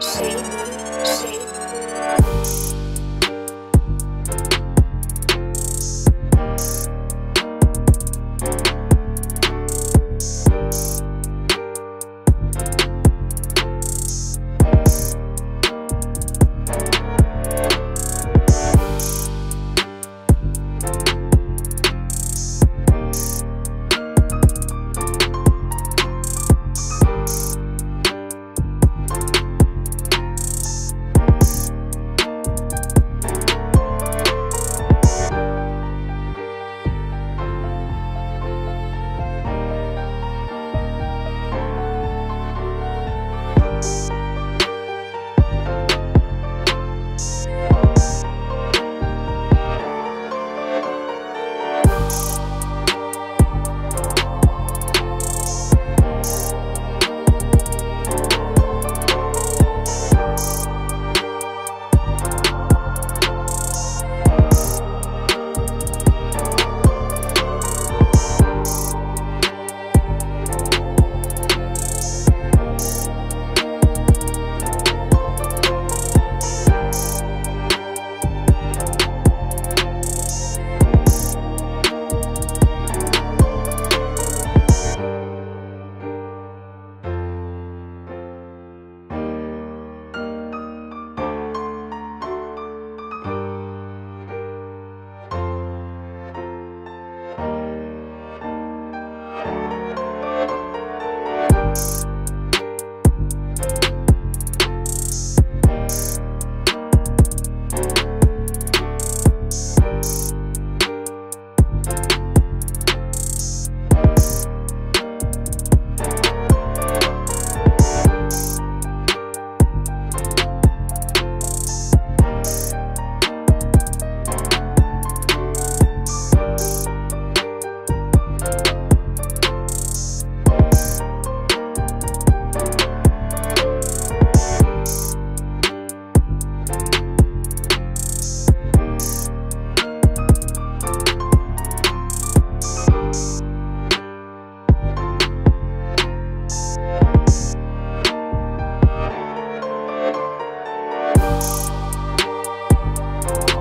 see, see. you.